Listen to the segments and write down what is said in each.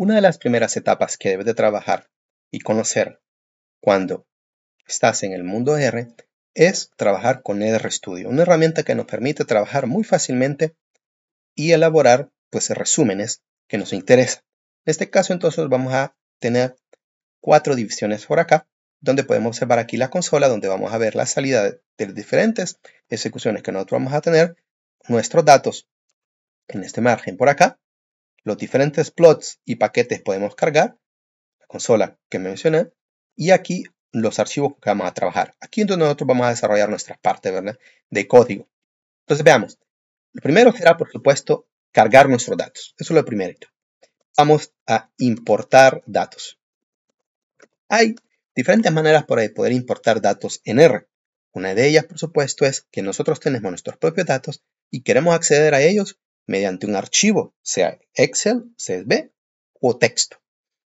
Una de las primeras etapas que debes de trabajar y conocer cuando estás en el mundo R es trabajar con RStudio, una herramienta que nos permite trabajar muy fácilmente y elaborar pues resúmenes que nos interesan. En este caso entonces vamos a tener cuatro divisiones por acá, donde podemos observar aquí la consola, donde vamos a ver la salida de, las diferentes ejecuciones que nosotros vamos a tener, nuestros datos en este margen por acá, los diferentes plots y paquetes podemos cargar, la consola que mencioné, y aquí los archivos que vamos a trabajar. Aquí entonces nosotros vamos a desarrollar nuestra parte ¿verdad? de código. Entonces veamos. Lo primero será, por supuesto, cargar nuestros datos. Eso es lo primero. Vamos a importar datos. Hay diferentes maneras para poder importar datos en R. Una de ellas, por supuesto, es que nosotros tenemos nuestros propios datos y queremos acceder a ellos mediante un archivo, sea Excel, CSV o texto.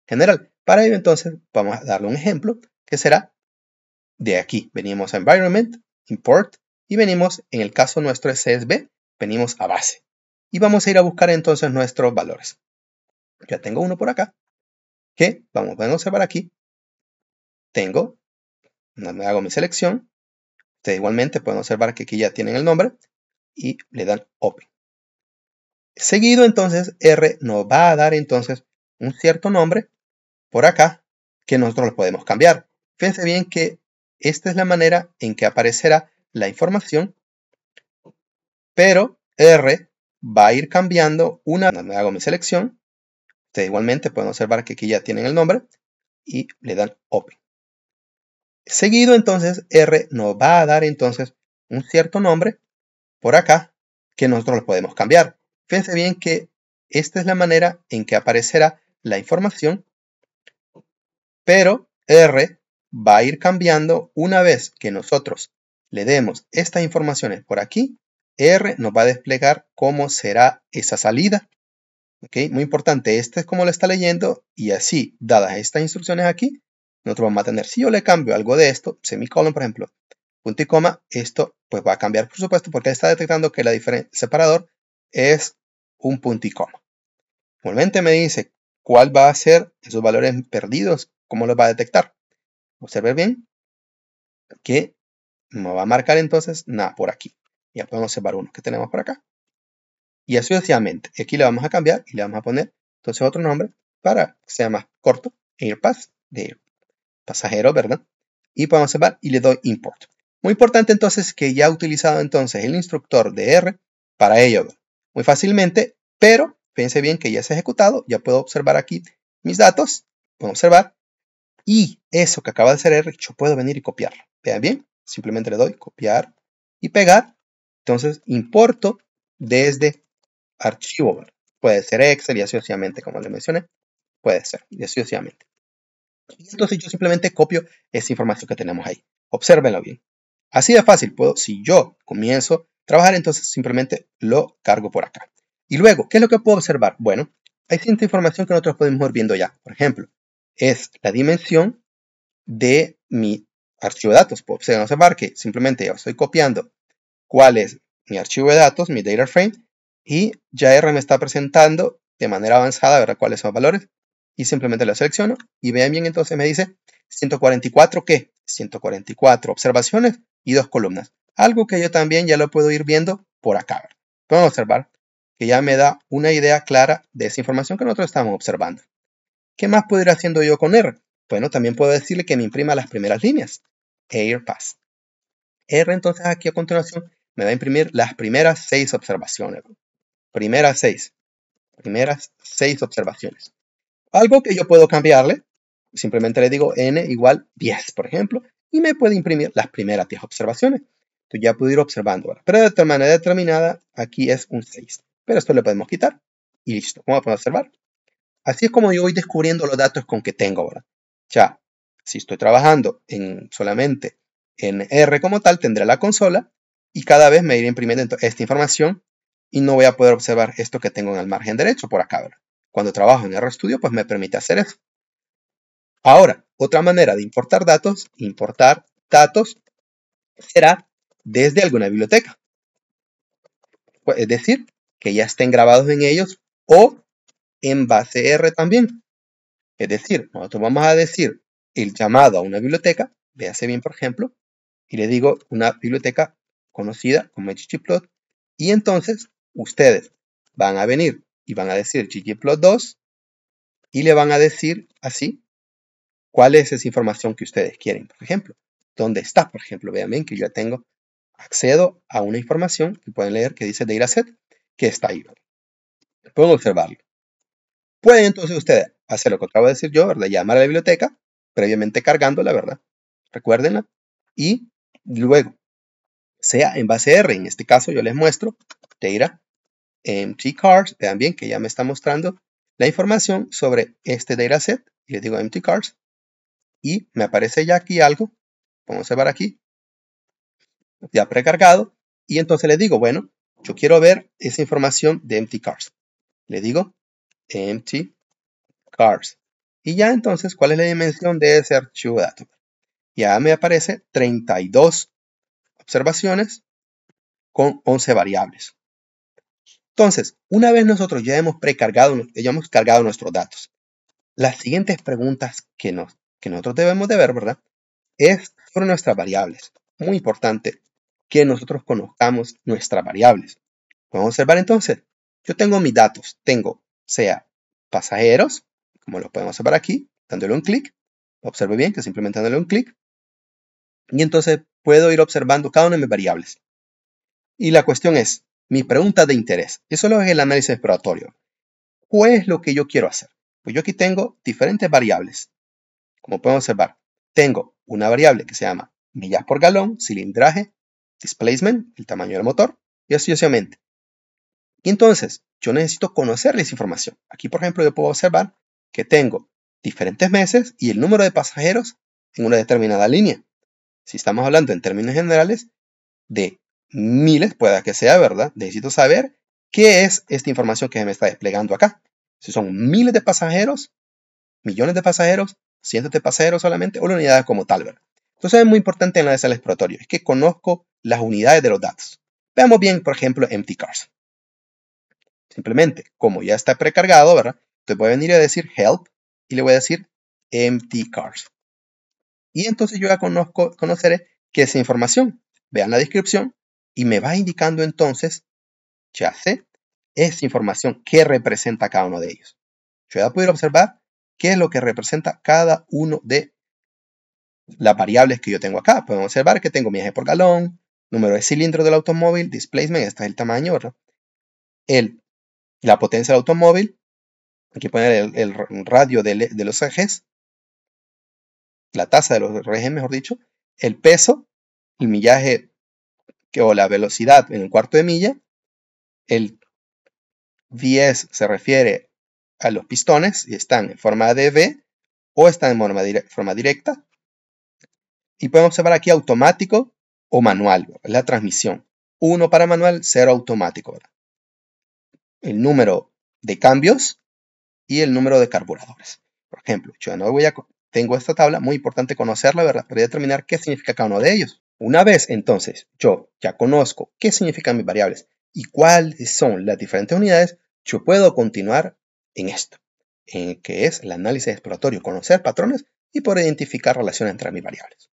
General, para ello entonces vamos a darle un ejemplo que será de aquí. Venimos a Environment, Import y venimos, en el caso nuestro de CSV, venimos a base. Y vamos a ir a buscar entonces nuestros valores. Ya tengo uno por acá, que vamos a observar aquí. Tengo, me hago mi selección. Ustedes igualmente pueden observar que aquí ya tienen el nombre y le dan Open. Seguido entonces R nos va a dar entonces un cierto nombre por acá que nosotros lo podemos cambiar. Fíjense bien que esta es la manera en que aparecerá la información, pero R va a ir cambiando una vez hago mi selección. Ustedes igualmente pueden observar que aquí ya tienen el nombre y le dan Open. Seguido entonces R nos va a dar entonces un cierto nombre por acá que nosotros lo podemos cambiar. Fíjense bien que esta es la manera en que aparecerá la información, pero R va a ir cambiando una vez que nosotros le demos estas informaciones por aquí, R nos va a desplegar cómo será esa salida. ¿Ok? Muy importante, este es como lo está leyendo y así, dadas estas instrucciones aquí, nosotros vamos a tener, si yo le cambio algo de esto, semicolon por ejemplo, punto y coma, esto pues va a cambiar por supuesto porque está detectando que la diferencia separador es un punto y coma. Igualmente me dice cuál va a ser esos valores perdidos, cómo los va a detectar. Observe bien que me va a marcar entonces nada por aquí. Ya podemos observar uno que tenemos por acá. Y así sucesivamente. Aquí le vamos a cambiar y le vamos a poner entonces otro nombre para que sea más corto. AirPass de pasajero, ¿verdad? Y podemos observar y le doy import. Muy importante entonces que ya he utilizado entonces el instructor de R para ello muy fácilmente, pero fíjense bien que ya se ha ejecutado, ya puedo observar aquí mis datos, puedo observar, y eso que acaba de ser R, yo puedo venir y copiarlo. Vean bien, simplemente le doy copiar y pegar, entonces importo desde archivo, puede ser Excel y así sucesivamente, como le mencioné, puede ser, y así sucesivamente. Entonces yo simplemente copio esa información que tenemos ahí. Obsérvenlo bien. Así de fácil, puedo, si yo comienzo trabajar, entonces simplemente lo cargo por acá. Y luego, ¿qué es lo que puedo observar? Bueno, hay cierta información que nosotros podemos ir viendo ya. Por ejemplo, es la dimensión de mi archivo de datos. Puedo observar que simplemente yo estoy copiando cuál es mi archivo de datos, mi data frame, y ya R me está presentando de manera avanzada, ¿verdad? Cuáles son los valores. Y simplemente lo selecciono y vean bien, entonces me dice 144, ¿qué? 144 observaciones y dos columnas. Algo que yo también ya lo puedo ir viendo por acá. Podemos observar que ya me da una idea clara de esa información que nosotros estamos observando. ¿Qué más puedo ir haciendo yo con R? Bueno, también puedo decirle que me imprima las primeras líneas. AirPass. R entonces aquí a continuación me va a imprimir las primeras seis observaciones. Primeras seis. Primeras seis observaciones. Algo que yo puedo cambiarle, simplemente le digo n igual 10, por ejemplo, y me puede imprimir las primeras 10 observaciones ya puedo ir observando. Pero de manera determinada, aquí es un 6. Pero esto le podemos quitar y listo. ¿Cómo podemos observar? Así es como yo voy descubriendo los datos con que tengo ahora. Ya, si estoy trabajando en, solamente en R como tal, tendré la consola y cada vez me iré imprimiendo esta información y no voy a poder observar esto que tengo en el margen derecho por acá. Cuando trabajo en RStudio, pues me permite hacer eso. Ahora, otra manera de importar datos, importar datos, será desde alguna biblioteca. Pues, es decir, que ya estén grabados en ellos o en base R también. Es decir, nosotros vamos a decir el llamado a una biblioteca, véase bien por ejemplo, y le digo una biblioteca conocida como ggplot, y entonces ustedes van a venir y van a decir ggplot2 y le van a decir así cuál es esa información que ustedes quieren, por ejemplo. ¿Dónde está? Por ejemplo, vean bien que yo tengo accedo a una información que pueden leer que dice dataset, que está ahí. Pueden observarlo. Pueden entonces ustedes hacer lo que acabo de decir yo, ¿verdad? Llamar a la biblioteca, previamente cargándola, ¿verdad? Recuérdenla. Y luego, sea en base R, en este caso yo les muestro data empty cars, vean bien que ya me está mostrando la información sobre este dataset, y les digo empty cars, y me aparece ya aquí algo, vamos a ver aquí, ya precargado, y entonces le digo, bueno, yo quiero ver esa información de empty cars. Le digo empty cars. Y ya entonces, ¿cuál es la dimensión de ese archivo de datos? Ya me aparece 32 observaciones con 11 variables. Entonces, una vez nosotros ya hemos precargado, ya hemos cargado nuestros datos, las siguientes preguntas que, nos, que nosotros debemos de ver, ¿verdad? Es sobre nuestras variables. Muy importante que nosotros conozcamos nuestras variables. Podemos observar entonces, yo tengo mis datos, tengo sea pasajeros, como lo podemos observar aquí, dándole un clic, observe bien que simplemente dándole un clic, y entonces puedo ir observando cada una de mis variables. Y la cuestión es, mi pregunta de interés, eso es el análisis exploratorio. ¿Cuál es lo que yo quiero hacer? Pues yo aquí tengo diferentes variables. Como pueden observar, tengo una variable que se llama millas por galón, cilindraje, displacement, el tamaño del motor, y así sucesivamente. Y entonces, yo necesito conocer esa información. Aquí, por ejemplo, yo puedo observar que tengo diferentes meses y el número de pasajeros en una determinada línea. Si estamos hablando en términos generales de miles, pueda que sea verdad, necesito saber qué es esta información que me está desplegando acá. Si son miles de pasajeros, millones de pasajeros, cientos de pasajeros solamente, o la unidad como tal, ¿verdad? Entonces es muy importante en la de exploratorio, es que conozco las unidades de los datos. Veamos bien, por ejemplo, empty cars. Simplemente, como ya está precargado, ¿verdad? Entonces voy a venir a decir help y le voy a decir empty cars. Y entonces yo ya conozco, conoceré qué es esa información. Vean la descripción y me va indicando entonces, ya sé, esa información que representa cada uno de ellos. Yo voy a poder observar qué es lo que representa cada uno de las variables que yo tengo acá. Podemos observar que tengo millaje por galón, número de cilindro del automóvil, displacement, este es el tamaño, El, la potencia del automóvil, aquí poner el, radio de, los ejes, la tasa de los ejes, mejor dicho, el peso, el millaje o la velocidad en el cuarto de milla, el 10 se refiere a los pistones y están en forma de V o están en forma directa. Y podemos observar aquí automático o manual, la transmisión. Uno para manual, cero automático. El número de cambios y el número de carburadores. Por ejemplo, yo no voy a, tengo esta tabla, muy importante conocerla, ¿verdad? Para determinar qué significa cada uno de ellos. Una vez entonces yo ya conozco qué significan mis variables y cuáles son las diferentes unidades, yo puedo continuar en esto, en que es el análisis exploratorio, conocer patrones y poder identificar relaciones entre mis variables.